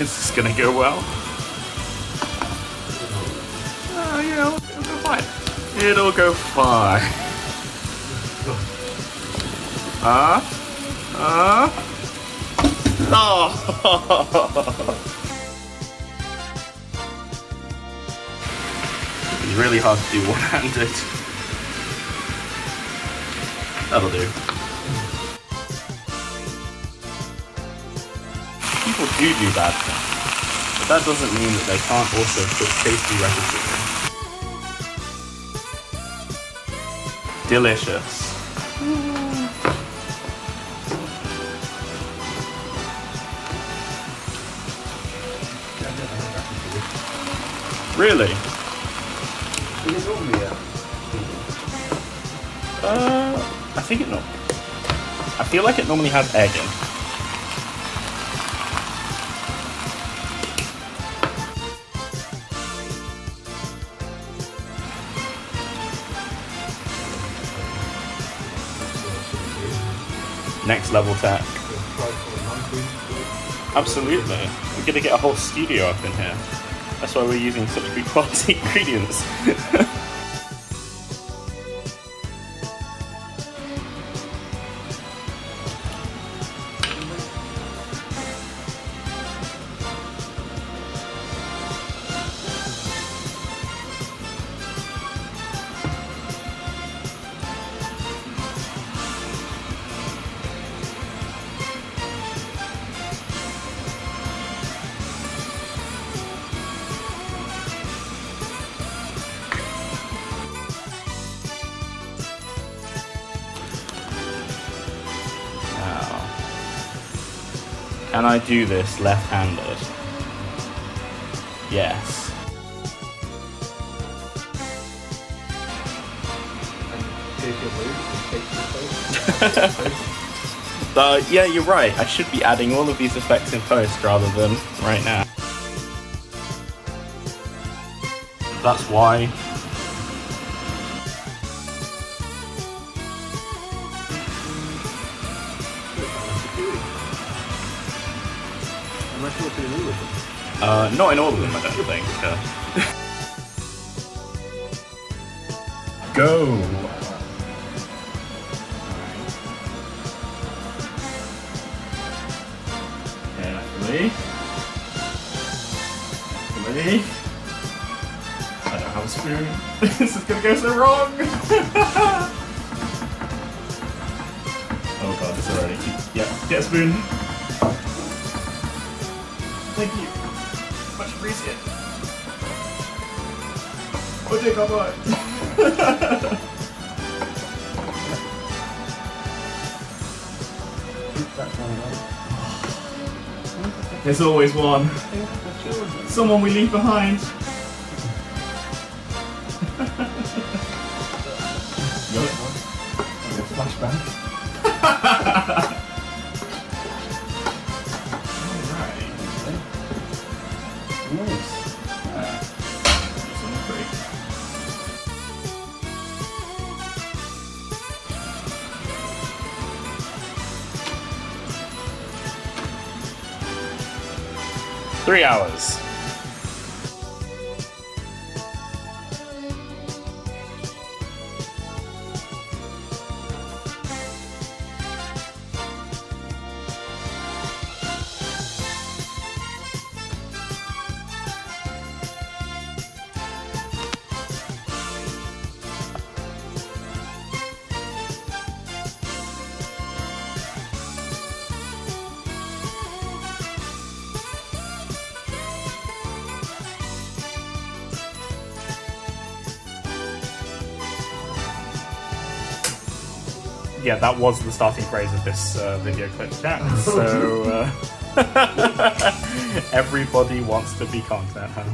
Is this gonna go well? Oh, yeah, it'll go fine. It'll go fine. Huh? Huh? Oh! It's really hard to do one-handed. That'll do. Do do bad things, but that doesn't mean that they can't also cook tasty in. Delicious. Really? Uh, I think it no. I feel like it normally has egg in. Next level tech. Absolutely. We're gonna get a whole studio up in here. That's why we're using such good quality ingredients. can I do this left-handed? Yes. Uh, yeah, you're right. I should be adding all of these effects in post rather than right now. That's why. Uh, not in all of them, I don't think. Uh, go! Carefully. Carefully. I don't have a spoon. this is gonna go so wrong! oh god, this already. Yeah, get a spoon. Thank you. Much appreciated. Okay, come on. There's always one. Someone we leave behind. Three hours. Yeah, that was the starting phrase of this uh, video clip chat. So uh, everybody wants to be content, huh?